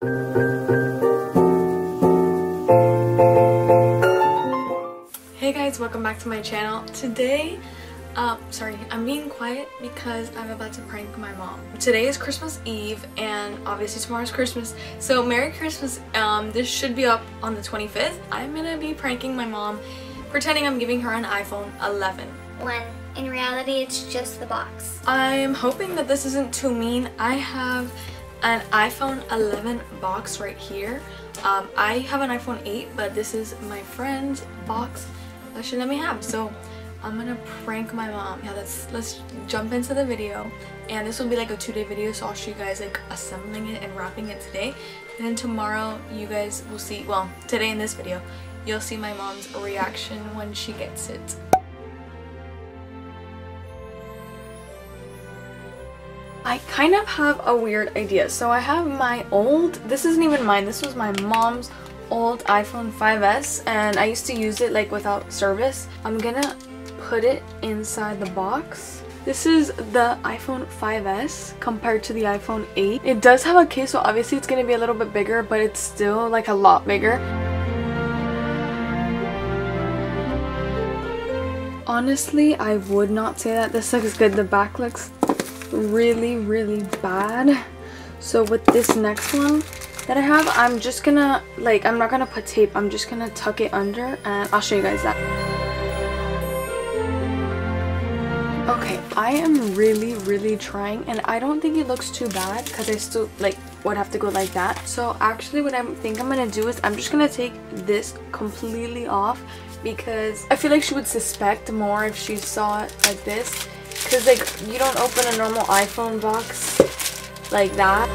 Hey guys, welcome back to my channel. Today, uh, sorry, I'm being quiet because I'm about to prank my mom. Today is Christmas Eve and obviously tomorrow's Christmas. So Merry Christmas. Um, this should be up on the 25th. I'm gonna be pranking my mom, pretending I'm giving her an iPhone 11. When in reality it's just the box. I'm hoping that this isn't too mean. I have an iPhone 11 box right here. Um, I have an iPhone 8, but this is my friend's box that she let me have. So I'm gonna prank my mom. Yeah, let's let's jump into the video. And this will be like a two-day video, so I'll show you guys like assembling it and wrapping it today. And then tomorrow you guys will see, well, today in this video, you'll see my mom's reaction when she gets it. I kind of have a weird idea. So I have my old, this isn't even mine, this was my mom's old iPhone 5S and I used to use it like without service. I'm gonna put it inside the box. This is the iPhone 5S compared to the iPhone 8. It does have a case so obviously it's gonna be a little bit bigger but it's still like a lot bigger. Honestly, I would not say that this looks good. The back looks really really bad. So with this next one that I have I'm just gonna like I'm not gonna put tape. I'm just gonna tuck it under and I'll show you guys that. Okay I am really really trying and I don't think it looks too bad because I still like would have to go like that. So actually what I think I'm gonna do is I'm just gonna take this completely off because I feel like she would suspect more if she saw it like this because, like, you don't open a normal iPhone box like that.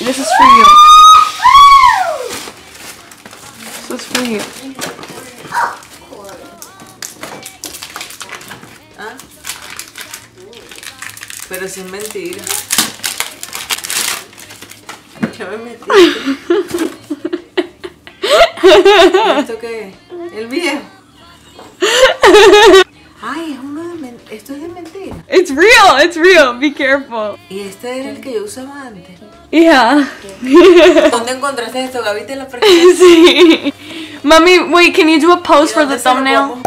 This is for you. Is for you. ¿Ah? Pero sin mentira. ¿Qué me metí? ¿Esto qué es? El viejo. Ay, es uno de men- Esto es de mentira. It's real, it's real. Be careful. Y este era el que yo usaba antes. Yeah. ¿Dónde encontraste esto, Gaby? Te lo sí. Mommy, wait, can you do a pose for the ¿Dónde se lo thumbnail?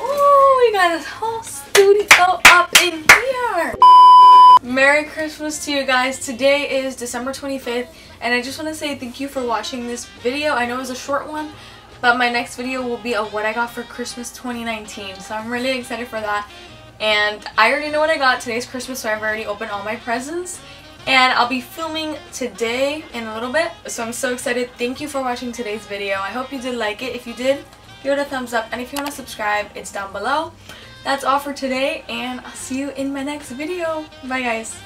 Oh, we got a whole studio up in here. Merry Christmas to you guys. Today is December 25th, and I just want to say thank you for watching this video. I know it was a short one, but my next video will be of what I got for Christmas 2019, so I'm really excited for that. And I already know what I got. Today's Christmas, so I've already opened all my presents. And I'll be filming today in a little bit, so I'm so excited. Thank you for watching today's video. I hope you did like it. If you did, give it a thumbs up. And if you want to subscribe, it's down below. That's all for today, and I'll see you in my next video. Bye, guys.